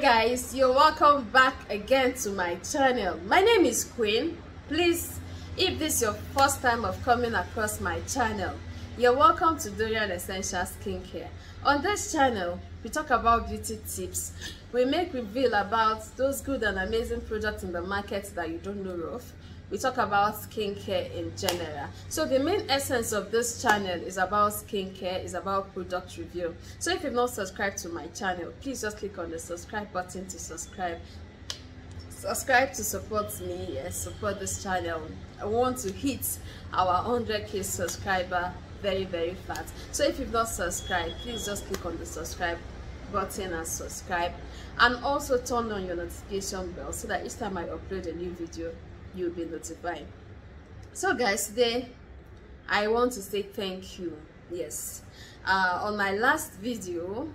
guys you're welcome back again to my channel. My name is queen. Please if this is your first time of coming across my channel you're welcome to dorian essential skincare. On this channel we talk about beauty tips. We make reveal about those good and amazing products in the market that you don't know of we talk about skincare in general. So the main essence of this channel is about skincare is about product review. So if you've not subscribed to my channel please just click on the subscribe button to subscribe. Subscribe to support me and support this channel. I want to hit our 100k subscriber very very fast. So if you've not subscribed please just click on the subscribe button and subscribe. And also turn on your notification bell so that each time i upload a new video you'll be notified. So guys today i want to say thank you. Yes. Uh, on my last video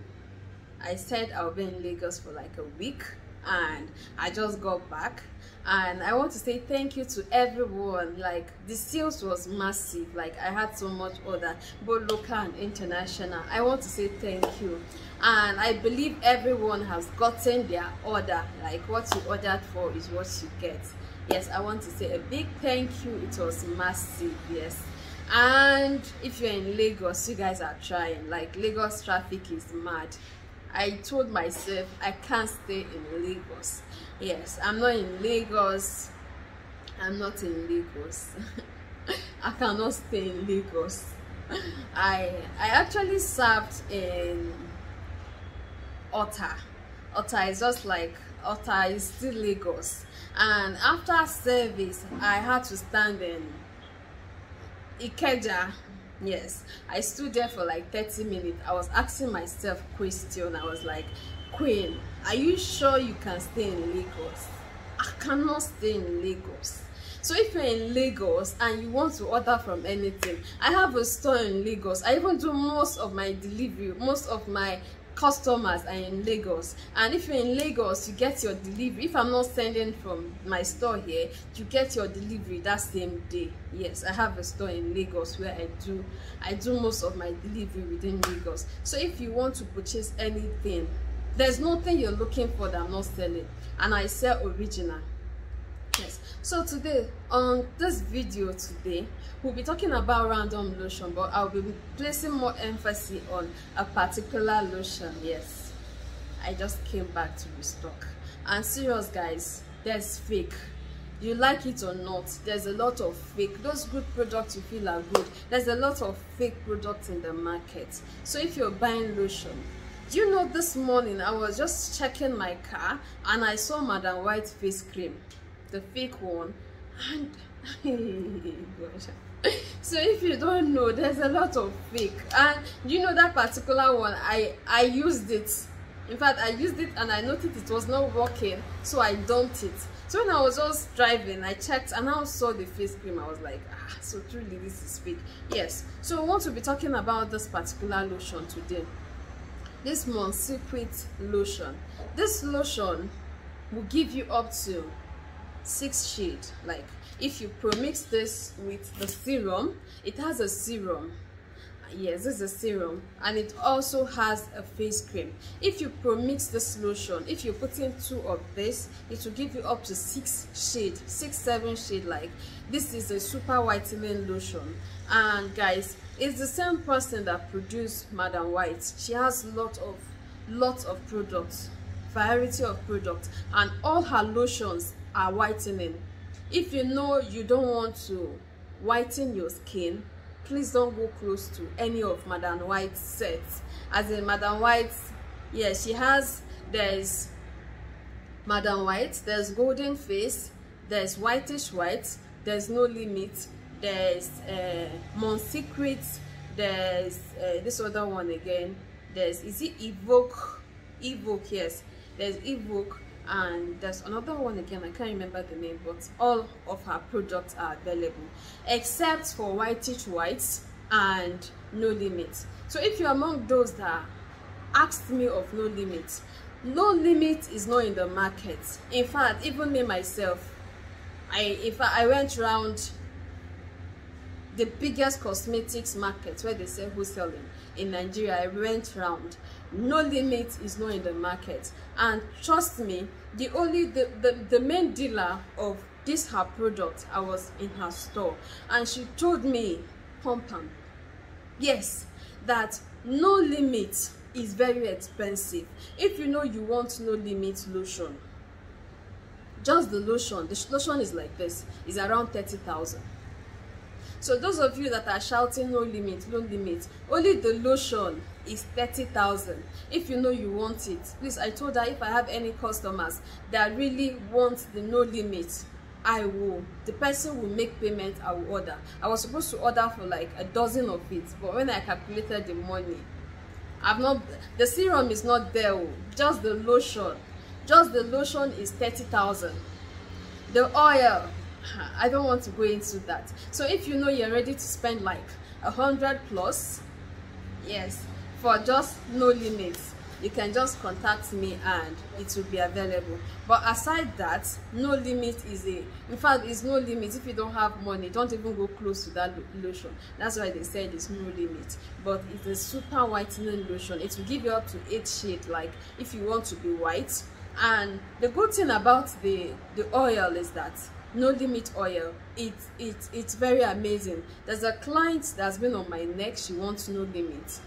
i said i'll be in lagos for like a week and i just got back. And i want to say thank you to everyone. Like the sales was massive. Like i had so much order both local and international. I want to say thank you. And i believe everyone has gotten their order. Like what you ordered for is what you get yes i want to say a big thank you. It was massive yes. And if you're in lagos you guys are trying. Like lagos traffic is mad. I told myself i can't stay in lagos. Yes i'm not in lagos. I'm not in lagos. I cannot stay in lagos. I i actually served in Ota. Ota is just like Ota is still Lagos and after service i had to stand in ikeja. Yes i stood there for like 30 minutes. I was asking myself question. I was like queen are you sure you can stay in lagos? I cannot stay in lagos. So if you're in lagos and you want to order from anything i have a store in lagos. I even do most of my delivery most of my customers are in lagos. And if you're in lagos you get your delivery. If i'm not sending from my store here you get your delivery that same day. Yes i have a store in lagos where i do i do most of my delivery within lagos. So if you want to purchase anything there's nothing you're looking for that i'm not selling. And i sell original yes. So today on this video today we'll be talking about random lotion but i'll be placing more emphasis on a particular lotion yes. I just came back to restock and serious guys there's fake. You like it or not there's a lot of fake. Those good products you feel are good there's a lot of fake products in the market. So if you're buying lotion you know this morning i was just checking my car and i saw madam white face cream the fake one. And so if you don't know there's a lot of fake. And you know that particular one? I i used it. In fact i used it and i noticed it was not working so i dumped it. So when i was just driving i checked and i saw the face cream. I was like ah so truly this is fake. Yes. So we want to be talking about this particular lotion today. This Mon Secret lotion. This lotion will give you up to six shade. Like if you pro-mix this with the serum it has a serum. Yes this is a serum. And it also has a face cream. If you pro-mix this lotion if you put in two of this it will give you up to six shade six seven shade. Like this is a super whitening lotion. And guys it's the same person that produced madam white. She has lot of lot of products variety of products. And all her lotions are whitening. If you know you don't want to whiten your skin please don't go close to any of madam white's sets as in madam white yeah she has there's madam white there's golden face there's whitish white there's no limit there's uh mon secret there's uh, this other one again there's is it evoke? Evoke yes. There's evoke and there's another one again i can't remember the name but all of her products are available except for whitish whites and no limit. So if you're among those that asked me of no limit no limit is not in the market. In fact even me myself i if i went around the biggest cosmetics market where they sell wholesaling in nigeria i went around no limit is not in the market. And trust me the only the the, the main dealer of this her product i was in her store. And she told me pump yes that no limit is very expensive. If you know you want no limit lotion just the lotion the lotion is like this is around 30,000 so those of you that are shouting no limit no limit only the lotion is 30,000 if you know you want it please i told her if i have any customers that really want the no limit i will. The person will make payment i will order. I was supposed to order for like a dozen of it but when i calculated the money i've not the serum is not there oh, just the lotion just the lotion is 30,000 the oil I don't want to go into that. So if you know you're ready to spend like a hundred plus, yes, for just no limits, you can just contact me and it will be available. But aside that, no limit is a, in fact, it's no limit. If you don't have money, don't even go close to that lotion. That's why they said it's no limit. But it's a super whitening lotion. It will give you up to eight shades. Like if you want to be white. And the good thing about the the oil is that no limit oil. It it it's very amazing. There's a client that's been on my neck. She wants no limit.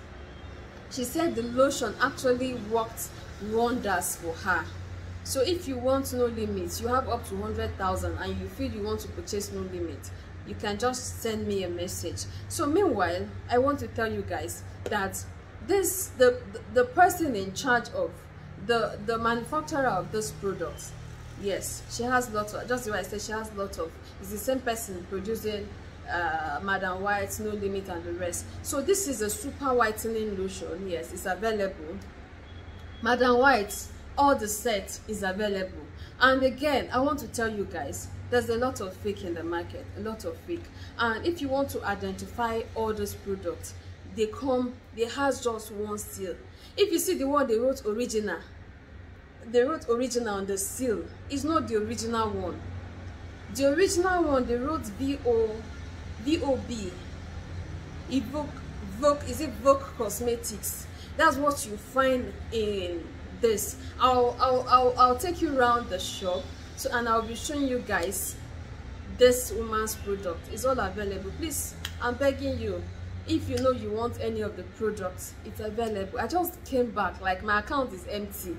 She said the lotion actually worked wonders for her. So if you want no limit you have up to 100,000 and you feel you want to purchase no limit you can just send me a message. So meanwhile i want to tell you guys that this the the person in charge of the the manufacturer of this product yes she has lots of just the way i said she has lots of it's the same person producing uh madam white no limit and the rest. So this is a super whitening lotion yes it's available. Madam white all the set is available. And again i want to tell you guys there's a lot of fake in the market a lot of fake. And if you want to identify all those products they come they has just one seal. If you see the one they wrote original they wrote original on the seal is not the original one. The original one they wrote vo vob evoke vogue is it vogue cosmetics? That's what you find in this. I'll i'll i'll, I'll take you around the shop so and i'll be showing you guys this woman's product. Is all available. Please i'm begging you if you know you want any of the products it's available. I just came back like my account is empty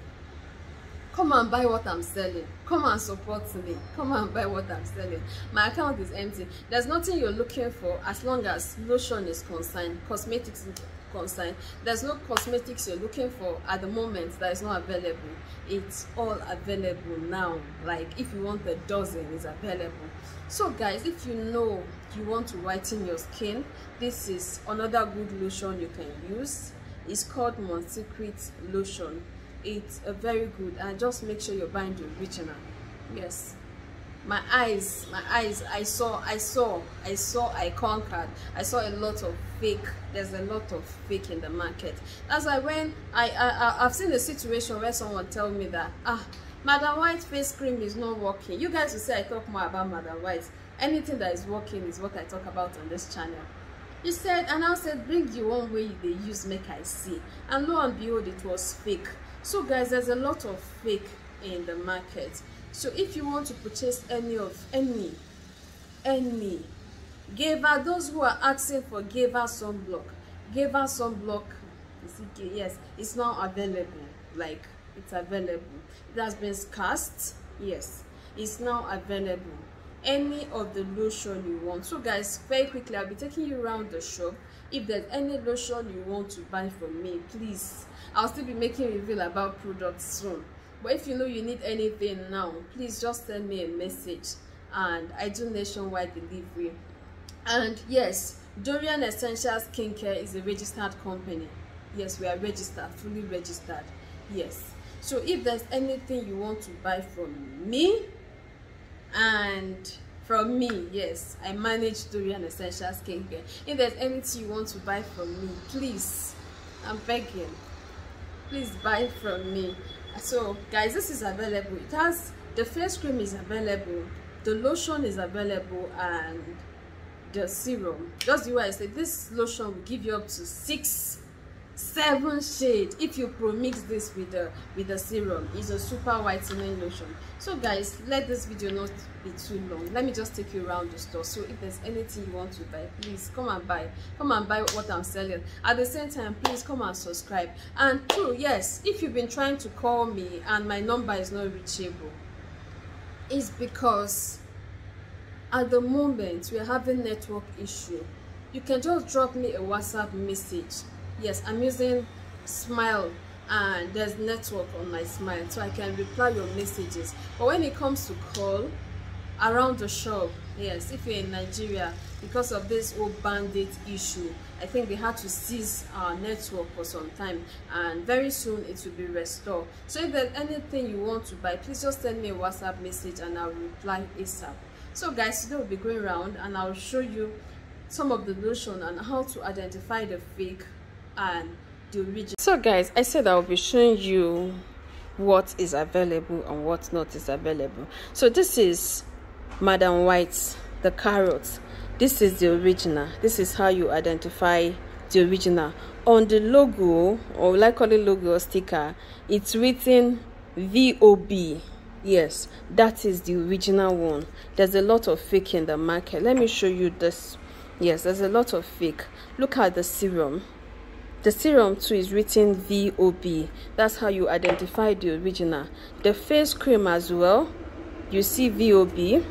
come and buy what i'm selling. Come and support me. Come and buy what i'm selling. My account is empty. There's nothing you're looking for as long as lotion is concerned cosmetics concerned there's no cosmetics you're looking for at the moment that is not available. It's all available now. Like if you want a dozen it's available. So guys if you know you want to whiten your skin this is another good lotion you can use. It's called Mon Secret lotion it's a very good and just make sure you're buying the original yes. My eyes my eyes i saw i saw i saw i conquered i saw a lot of fake there's a lot of fake in the market. That's why when i i i've seen a situation where someone tell me that ah madam white face cream is not working. You guys will say i talk more about madam white anything that is working is what i talk about on this channel. He said and i said bring the one way they use make i see. And lo and behold it was fake so guys there's a lot of fake in the market. So if you want to purchase any of any any Geva those who are asking for Geva sunblock Geva sunblock is it, yes it's now available like it's available. It has been cast yes it's now available any of the lotion you want. So guys very quickly i'll be taking you around the shop. If there's any lotion you want to buy from me please. I'll still be making reveal about products soon. But if you know you need anything now please just send me a message and i do nationwide delivery. And yes durian essential skincare is a registered company. Yes we are registered fully registered. Yes. So if there's anything you want to buy from me and from me yes i manage dorian essential skincare. If there's anything you want to buy from me please i'm begging. Please buy from me. So guys this is available. It has the face cream is available the lotion is available and the serum. Just the way i said this lotion will give you up to six seven shade if you pro-mix this with the with the serum it's a super whitening lotion. So guys let this video not be too long. Let me just take you around the store. So if there's anything you want to buy please come and buy. Come and buy what i'm selling. At the same time please come and subscribe. And two yes if you've been trying to call me and my number is not reachable it's because at the moment we're having network issue. You can just drop me a whatsapp message yes i'm using smile and there's network on my smile so i can reply your messages. But when it comes to call around the shop yes if you're in nigeria because of this old bandit issue i think they had to seize our network for some time and very soon it will be restored. So if there's anything you want to buy please just send me a whatsapp message and i'll reply asap. So guys today we'll be going around and i'll show you some of the lotion and how to identify the fake and the original so guys i said i'll be showing you what is available and what not is available. So this is madam White's, the carrots this is the original. This is how you identify the original. On the logo or like call it logo sticker it's written vob yes that is the original one. There's a lot of fake in the market. Let me show you this. Yes there's a lot of fake. Look at the serum the serum too is written VOB. That's how you identify the original. The face cream as well, you see VOB.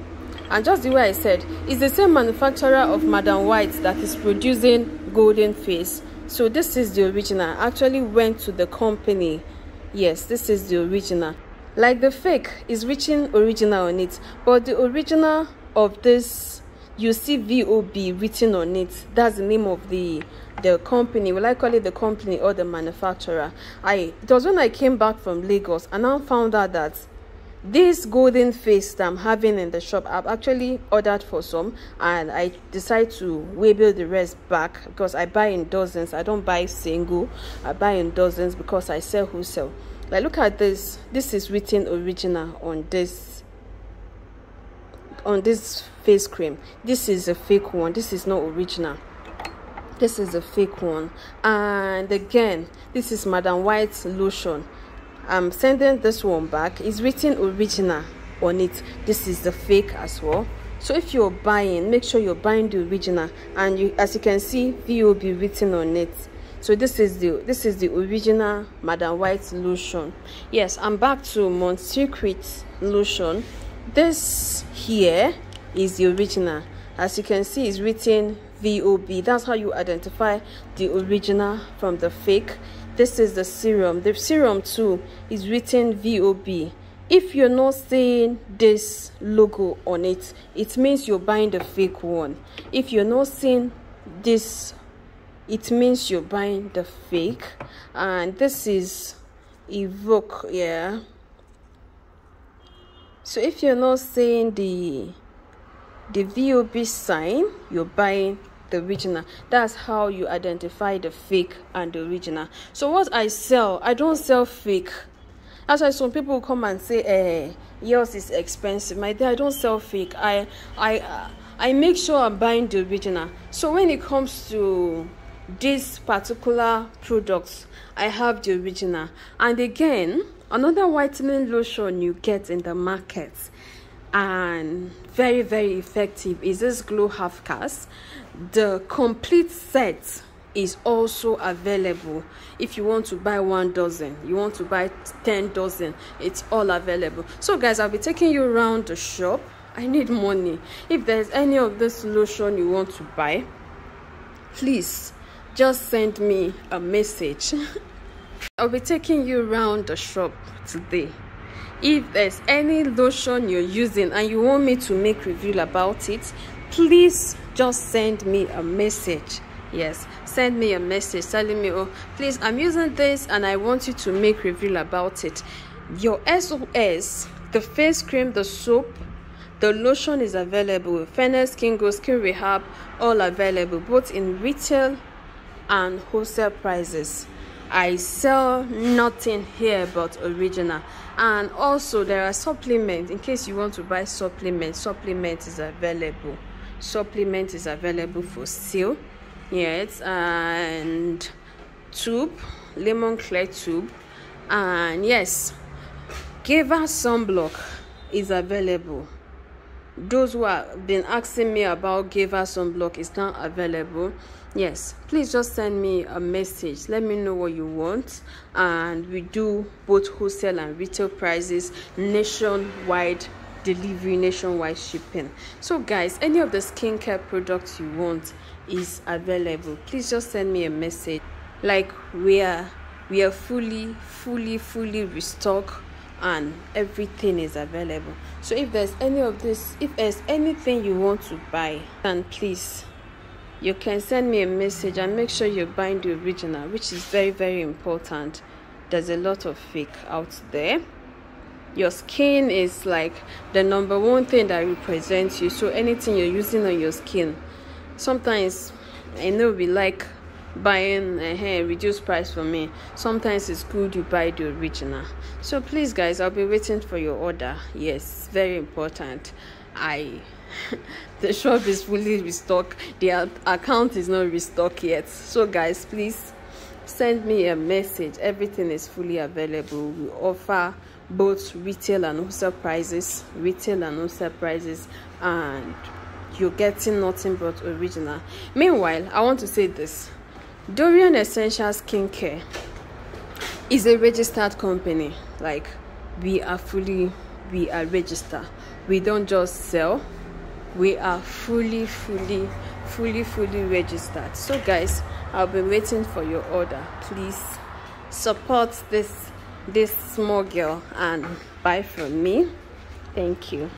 And just the way I said, it's the same manufacturer of Madam White that is producing Golden Face. So this is the original. I actually went to the company. Yes, this is the original. Like the fake is written original on it. But the original of this, you see VOB written on it. That's the name of the the company. Will i call it the company or the manufacturer? I it was when i came back from lagos and i found out that this golden face that i'm having in the shop i've actually ordered for some and i decide to waybill the rest back because i buy in dozens. I don't buy single. I buy in dozens because i sell wholesale like look at this. This is written original on this on this face cream. This is a fake one. This is not original. This is a fake one. And again this is madam white's lotion. I'm sending this one back. It's written original on it. This is the fake as well. So if you're buying make sure you're buying the original. And you as you can see vob written on it. So this is the this is the original madam white lotion. Yes i'm back to Mon Secret lotion this here is the original as you can see it's written VOB. That's how you identify the original from the fake. This is the serum. The serum too is written VOB. If you're not seeing this logo on it, it means you're buying the fake one. If you're not seeing this, it means you're buying the fake. And this is Evoke, yeah. So if you're not seeing the the VOB sign, you're buying the original. That's how you identify the fake and the original. So what I sell, I don't sell fake. That's why some people come and say, eh, yours is expensive. My dear, I don't sell fake. I, I, I make sure I'm buying the original. So when it comes to this particular products, I have the original. And again, another whitening lotion you get in the market and very very effective is this glow half cast. The complete set is also available. If you want to buy one dozen you want to buy 10 dozen it's all available. So guys i'll be taking you around the shop. I need money. If there's any of this lotion you want to buy please just send me a message i'll be taking you around the shop today. If there's any lotion you're using and you want me to make review about it please just send me a message. Yes send me a message telling me oh please i'm using this and i want you to make review about it. Your sos the face cream the soap the lotion is available. Fairness skin go skin rehab all available both in retail and wholesale prices I sell nothing here but original. And also there are supplements in case you want to buy supplements supplement is available. Supplement is available for sale yes and tube lemon clay tube. And yes Geva sunblock is available. Those who have been asking me about Geva sunblock is now available yes. Please just send me a message. Let me know what you want. And we do both wholesale and retail prices nationwide delivery nationwide shipping. So guys any of the skincare products you want is available. Please just send me a message. Like we are we are fully fully fully restocked and everything is available. So if there's any of this if there's anything you want to buy then please you can send me a message and make sure you're buying the original which is very very important. There's a lot of fake out there. Your skin is like the number one thing that represents you. So anything you're using on your skin sometimes i know we like buying uh-huh, a hair reduced price for me. Sometimes it's good you buy the original. So please guys i'll be waiting for your order. Yes very important. I the shop is fully restocked the account is not restocked yet so guys please send me a message everything is fully available we offer both retail and wholesale prices retail and wholesale prices and you're getting nothing but original meanwhile i want to say this Durian Essential Skincare is a registered company. Like we are fully we are registered. We don't just sell. We are fully, fully, fully, fully registered. So guys, I'll be waiting for your order. Please support this this small girl and buy from me. Thank you.